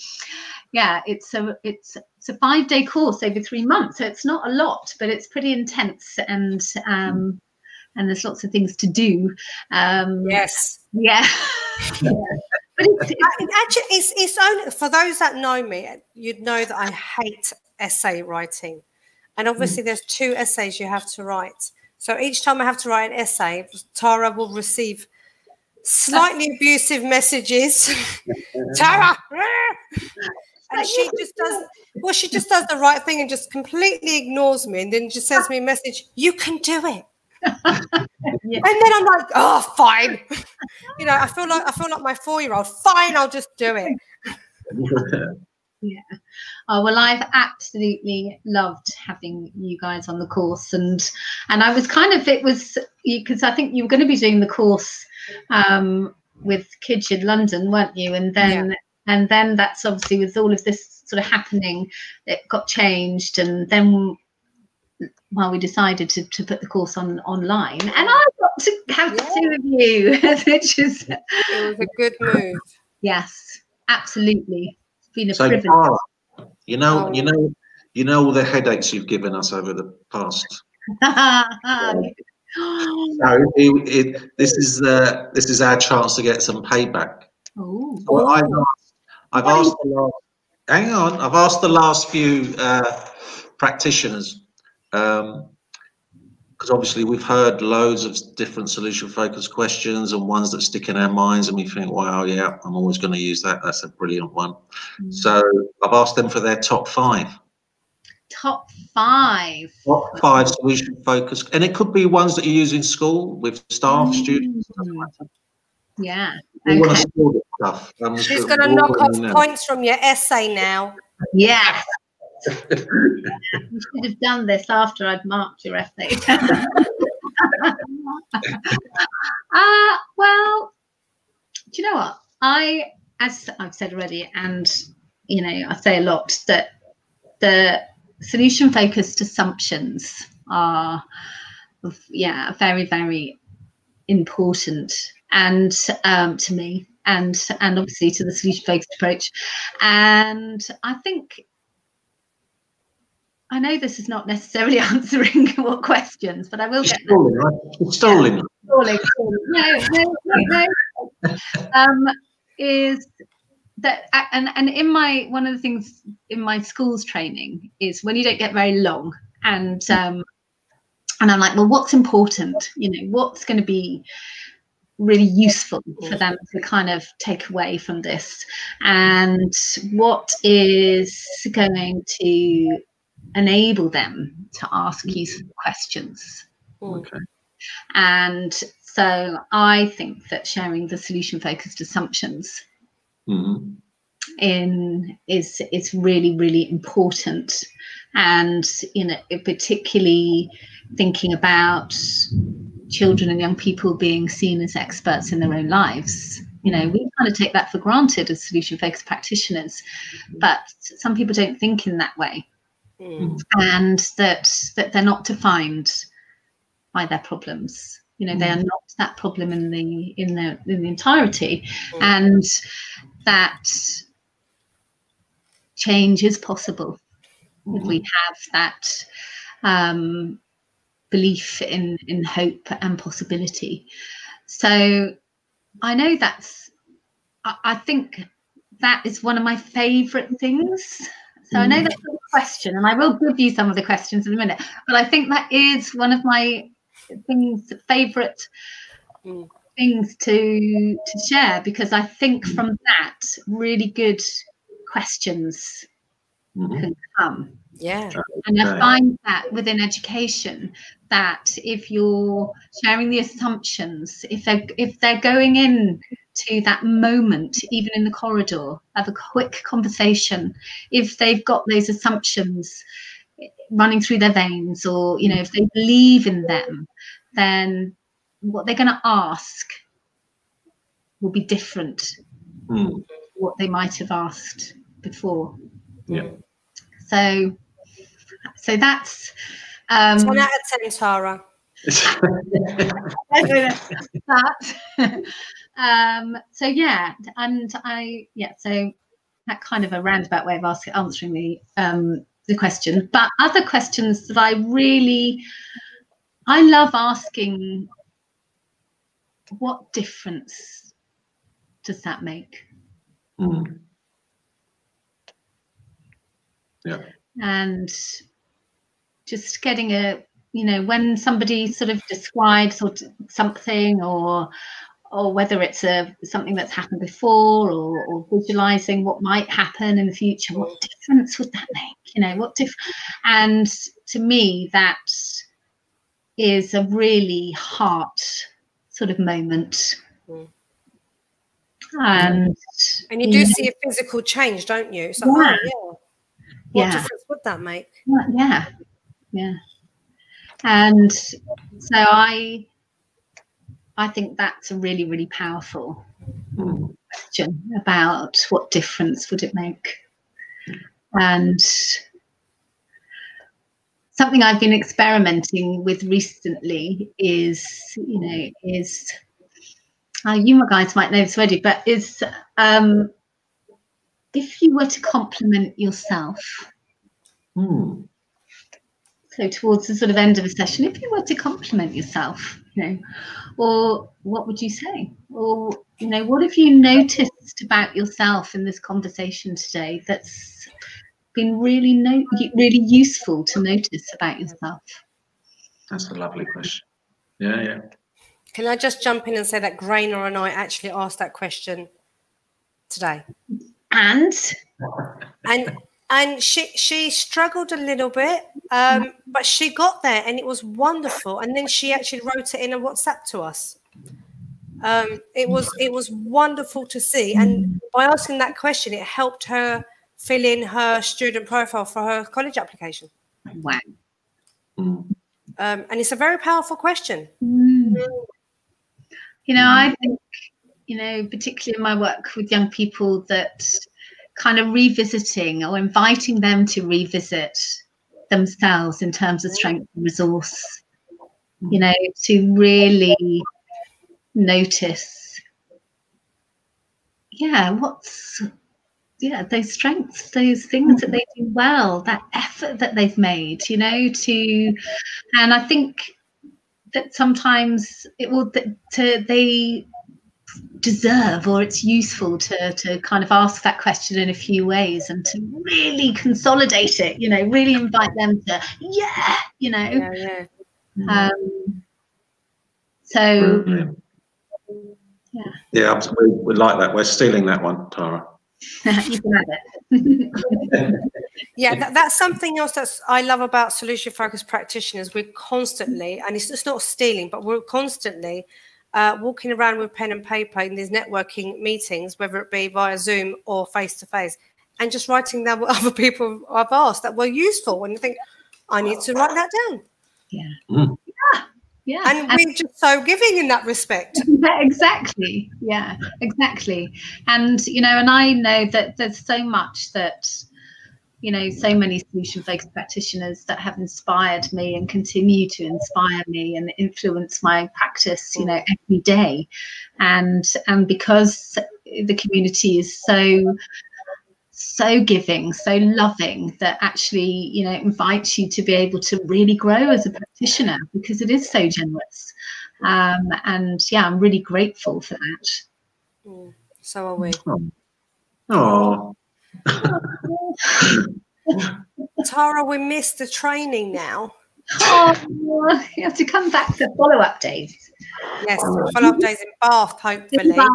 yeah it's a it's it's a five day course over three months so it's not a lot but it's pretty intense and um and there's lots of things to do um yes yeah, yeah. but it's, it's, actually it's it's only for those that know me you'd know that i hate essay writing and obviously, mm. there's two essays you have to write. So each time I have to write an essay, Tara will receive slightly abusive messages. Tara! and she just does well, she just does the right thing and just completely ignores me and then just sends me a message, you can do it. Yeah. And then I'm like, oh, fine. you know, I feel like I feel like my four-year-old. Fine, I'll just do it. yeah oh well i've absolutely loved having you guys on the course and and i was kind of it was because i think you were going to be doing the course um with kids in london weren't you and then yeah. and then that's obviously with all of this sort of happening it got changed and then well we decided to, to put the course on online and i got to have yeah. two of you which is it was a good move yes absolutely been a so privilege. Far, you know, you know, you know all the headaches you've given us over the past. so it, it, this is uh, this is our chance to get some payback. Ooh. Well, I've asked, I've asked the last, hang on, I've asked the last few uh, practitioners um, because obviously we've heard loads of different solution focused questions and ones that stick in our minds and we think wow yeah i'm always going to use that that's a brilliant one mm. so i've asked them for their top five top five top five solution focused and it could be ones that you use in school with staff mm. students yeah okay. stuff. Um, she's going to knock off points from your essay now yes you should have done this after I'd marked your essay. uh, well, do you know what? I, as I've said already, and you know, I say a lot that the solution focused assumptions are, yeah, very, very important and um, to me and and obviously to the solution focused approach. And I think I know this is not necessarily answering what questions, but I will get stalling, right? stalling. Stalling, No, no, no, no. Um, is that and and in my one of the things in my schools training is when you don't get very long and um and I'm like, well, what's important? You know, what's going to be really useful for them to kind of take away from this and what is going to enable them to ask useful questions okay and so i think that sharing the solution focused assumptions mm-hmm. in is is really really important and you know particularly thinking about children and young people being seen as experts in their own lives. You know, we kind of take that for granted as solution focused practitioners, but some people don't think in that way. Mm. And that that they're not defined by their problems. You know, mm. they are not that problem in the in the in the entirety. Mm. And that change is possible if we have that um, belief in in hope and possibility. So I know that's I, I think that is one of my favorite things. So I know mm. that's question, and I will give you some of the questions in a minute. But I think that is one of my things, favorite mm. things to to share because I think from that really good questions mm-hmm. can come. Yeah. And I find that within education, that if you're sharing the assumptions, if they're if they're going in to that moment, even in the corridor, have a quick conversation, if they've got those assumptions running through their veins, or you know, if they believe in them, then what they're going to ask will be different mm. what they might have asked before. Yeah. So so that's um, 10 out of 10, Tara. that. Um, so yeah, and I yeah, so that kind of a roundabout way of asking answering the um, the question. But other questions that I really I love asking what difference does that make? Mm. Yeah. And just getting a you know when somebody sort of describes or something or or whether it's a something that's happened before or, or, visualizing what might happen in the future what difference would that make you know what diff and to me that is a really heart sort of moment mm. and and you do you see know, a physical change don't you so, yeah. Oh, yeah. what yeah. difference would that make yeah yeah and so i i think that's a really really powerful question about what difference would it make. And something i've been experimenting with recently is you know is uh, you guys might know this already but is um if you were to compliment yourself hmm so towards the sort of end of a session, if you were to compliment yourself, you know, or what would you say? Or, you know, what have you noticed about yourself in this conversation today that's been really no really useful to notice about yourself? That's a lovely question. Yeah, yeah. Can I just jump in and say that Grainer and I actually asked that question today? And and and she she struggled a little bit um, but she got there and it was wonderful. And then she actually wrote it in a whatsapp to us. Um, it was it was wonderful to see. And by asking that question it helped her fill in her student profile for her college application. Wow. Um, and it's a very powerful question. Mm. you know i think you know particularly in my work with young people that kind of revisiting or inviting them to revisit themselves in terms of strength and resource you know to really notice yeah, what's yeah those strengths those things that they do well that effort that they've made you know to and i think that sometimes it will to they deserve or it's useful to to kind of ask that question in a few ways and to really consolidate it you know really invite them to yeah you know? Yeah, yeah. Um, so yeah. Yeah we, we like that. We're stealing that one tara. You can have it. yeah, that, that's something else that I love about solution focused practitioners. We're constantly, and it's, it's not stealing, but we're constantly uh, walking around with pen and paper in these networking meetings, whether it be via Zoom or face to face, and just writing down what other people have asked that were useful. And you think, I need to write that down. Yeah. Mm. Yeah. Yeah. And, and we're just so giving in that respect. exactly. Yeah, exactly. And, you know, and I know that there's so much that, you know, so many solution focused practitioners that have inspired me and continue to inspire me and influence my practice, you know, every day. And and because the community is so so giving, so loving that actually, you know, invites you to be able to really grow as a practitioner because it is so generous. Um, and yeah, I'm really grateful for that. Mm, so are we. Oh. Tara, we missed the training now. Oh, you have to come back for follow up days. Yes, follow up days in Bath, hopefully. In Bath,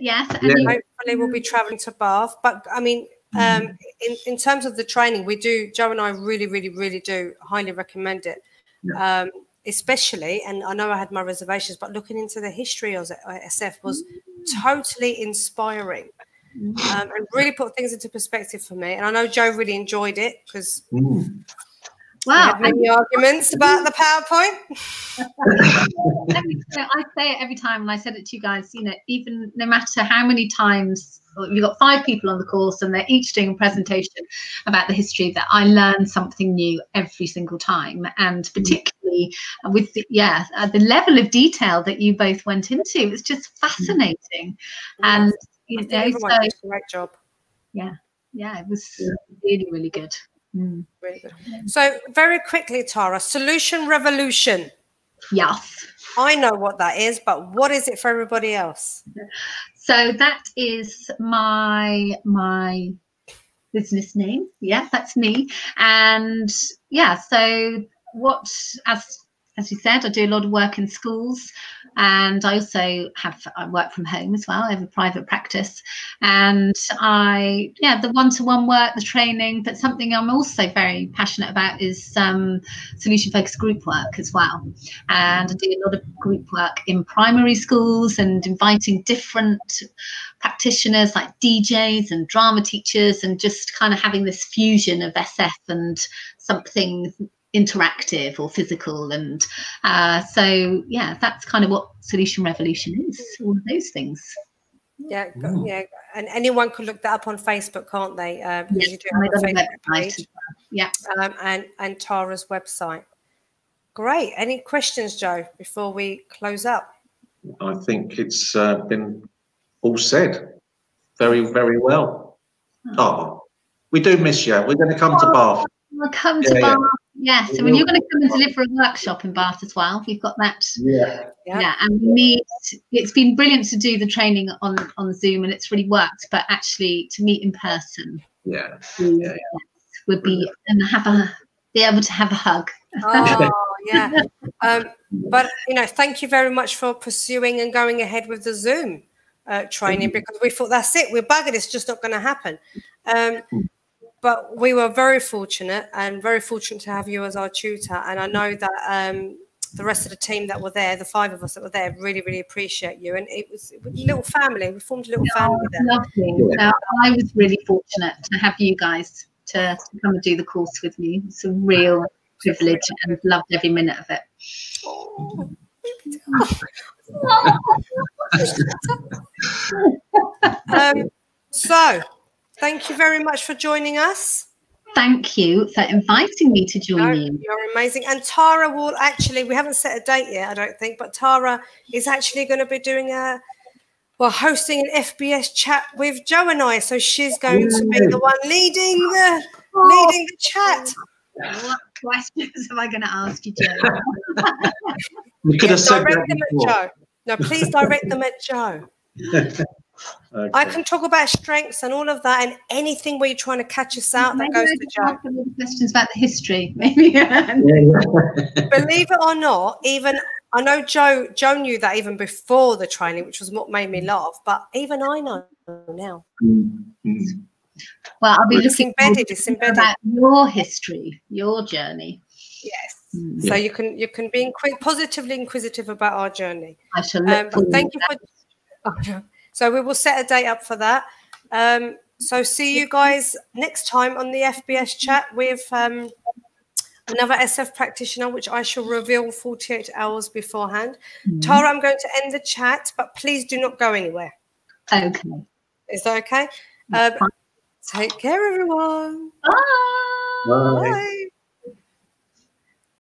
yes. Yeah. Hopefully, we'll be traveling to Bath. But I mean, um, in, in terms of the training, we do, Joe and I really, really, really do highly recommend it. Yeah. Um, especially, and I know I had my reservations, but looking into the history of SF was totally inspiring. Um, and really put things into perspective for me. And I know Joe really enjoyed it because mm. Wow. Many arguments about the PowerPoint. I say it every time, and I said it to you guys. You know, even no matter how many times you've got five people on the course, and they're each doing a presentation about the history, that I learn something new every single time, and particularly with the, yeah uh, the level of detail that you both went into, it's just fascinating. And you know, so, great job. Yeah, yeah, it was really really good. Mm. Really good. So, very quickly, Tara, solution revolution. Yes. I know what that is, but what is it for everybody else? So that is my my business name. Yeah, that's me. And yeah, so what as as you said, I do a lot of work in schools, and I also have I work from home as well. I have a private practice, and I yeah the one-to-one work, the training. But something I'm also very passionate about is um, solution-focused group work as well. And I do a lot of group work in primary schools and inviting different practitioners like DJs and drama teachers, and just kind of having this fusion of SF and something interactive or physical and uh, so yeah that's kind of what solution revolution is all of those things. Yeah yeah and anyone can look that up on facebook can't they? Uh, yes, you do Facebook page. yeah. Um, and and tara's website. Great. Any questions joe before we close up? I think it's uh, been all said. Very very well. Oh, oh we do miss you. We're going to come to bath. We'll come yeah, to Bath. Yes, yeah, so when you're going to come and deliver a workshop in Bath as well, we've got that. Yeah. Yeah, and we need. It's been brilliant to do the training on on Zoom, and it's really worked. But actually, to meet in person, yeah, yeah, yeah. would be and have a be able to have a hug. Oh yeah, um, but you know, thank you very much for pursuing and going ahead with the Zoom uh, training because we thought that's it. We're buggered. It's just not going to happen. Um, but we were very fortunate and very fortunate to have you as our tutor. And I know that um, the rest of the team that were there, the five of us that were there, really, really appreciate you. And it was, a little family. We formed a little family there. Lovely. Yeah. I was really fortunate to have you guys to, to come and do the course with me. It's a real privilege and loved every minute of it. Oh. um, so Thank you very much for joining us. Thank you for inviting me to join no, you. You're amazing. And Tara will actually, we haven't set a date yet, I don't think, but Tara is actually going to be doing a well, hosting an FBS chat with Joe and I. So she's going to be the one leading the oh. leading the chat. What questions am I going to ask you, Joe? you could have said direct them at Jo. No, please direct them at Jo. Okay. I can talk about strengths and all of that, and anything where you're trying to catch us out Maybe that goes to Jo. Questions about the history, maybe. Believe it or not, even I know Joe. Jo knew that even before the training, which was what made me laugh. But even I know now. Mm-hmm. Well, I'll be it's looking embedded. It's embedded. About your history, your journey. Yes. Mm. So you can you can be inqu- positively inquisitive about our journey. I shall look um, thank you for. So we will set a date up for that. Um, so see you guys next time on the FBS chat with um, another SF practitioner, which I shall reveal 48 hours beforehand. Mm-hmm. Tara, I'm going to end the chat, but please do not go anywhere. Okay. Is that okay? Um, take care, everyone. Bye. Bye. Bye.